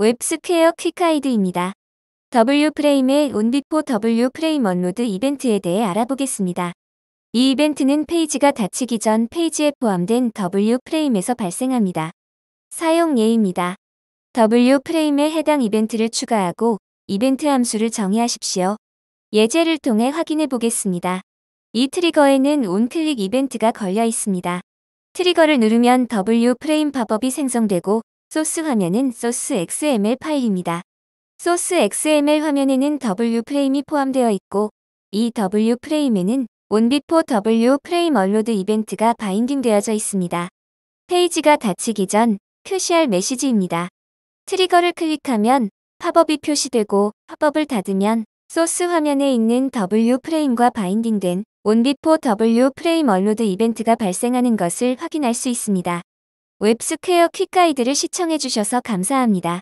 웹스퀘어 Quick Guide입니다. WFrame의 온비포 W프레임 업로드 이벤트에 대해 알아보겠습니다. 이 이벤트는 페이지가 닫히기 전 페이지에 포함된 WFrame에서 발생합니다. 사용 예입니다. WFrame에 해당 이벤트를 추가하고 이벤트 함수를 정의하십시오. 예제를 통해 확인해 보겠습니다. 이 트리거에는 onclick 이벤트가 걸려 있습니다. 트리거를 누르면 WFrame 팝업이 생성되고 소스 화면은 소스 XML 파일입니다. 소스 XML 화면에는 WFrame이 포함되어 있고 이 WFrame에는 온비포 W프레임 업로드 이벤트가 binding되어져 있습니다. 페이지가 닫히기 전 표시할 메시지입니다. 트리거를 클릭하면 팝업이 표시되고 팝업을 닫으면 소스 화면에 있는 WFrame과 binding된 온비포 W프레임 업로드 이벤트가 발생하는 것을 확인할 수 있습니다. 웹스퀘어 퀵가이드를 시청해주셔서 감사합니다.